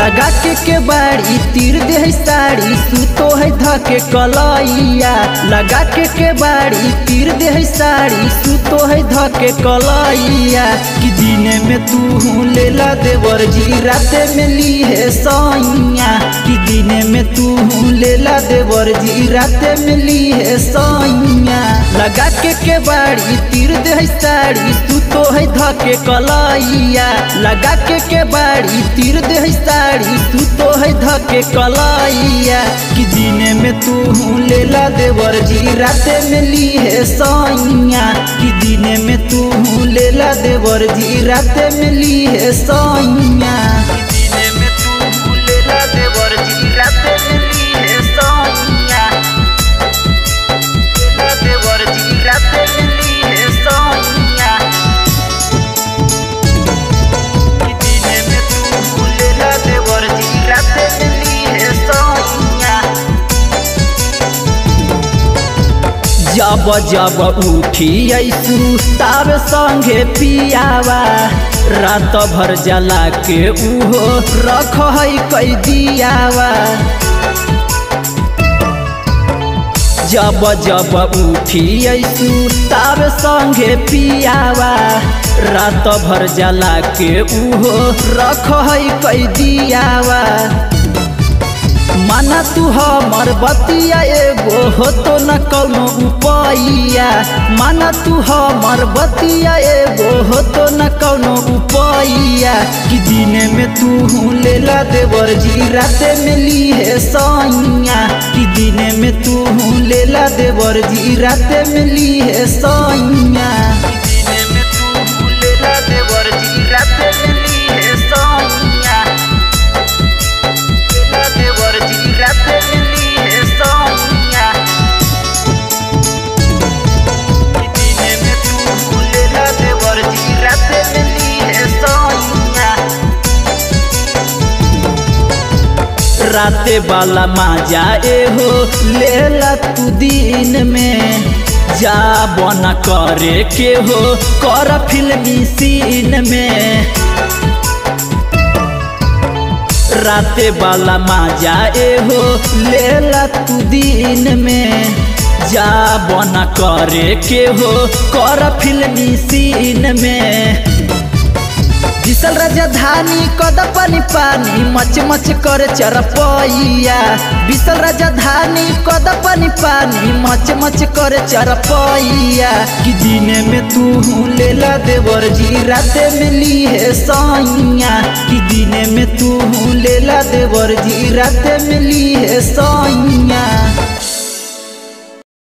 के के बाड़ी, तीर दे है साड़ी, सुतो है धके कलैया। लगा के के बाड़ी, तीर दे है साड़ी, सुतो है धके कलैया। कि दिने में तू लेला देवर जी राते में ली है सैया। कि दिने में तू लेला देवर जी राते में ली है सैया। लगा के के बाड़ी, तीर दे है साड़ी है धके कलैया, लगा के के बाड़ी, तीर दे है साड़ी तो है धके कलैया। कि दिने में तू लेला देवर, जी राते में ली है सैया कि दिने में तू लेला देवर, जी राते में ली है सैया जब जब उठी तार संगे पियावा। रात भर जला के उहो रख है कई दियावा। जब जब उठी तार संगे पियावा। रात भर जला के उहो रख है कई दियावा। माना तू हमर बतिया एगो हो तो न कौनो उपैया माना तू हमर बतिया एगो हो तो न कौनो उपैया कि दिने में तू लेला देवर, जी राते में ली है सैया कि दिने में तू लेला देवर, जी राते में ली है सैया राते वाला माजा एहो लेला तू दिन में। जा बना करे के हो कर फिल्मी सीन में। राते वाला माजा एहो लेला तू दिन में। जा बना करे के हो कर फिल्मी सीन में। दिसल राजधानी कद पानी पानी, मच मच कर चरपैया बिसल राजधानी कद पानी पानी, मच मच कर चरपैया कि दिने में तू लेला देवर जी, राते में ली है सैया। कि दिने में तू लेला देवर जी, राते में ली है सैया।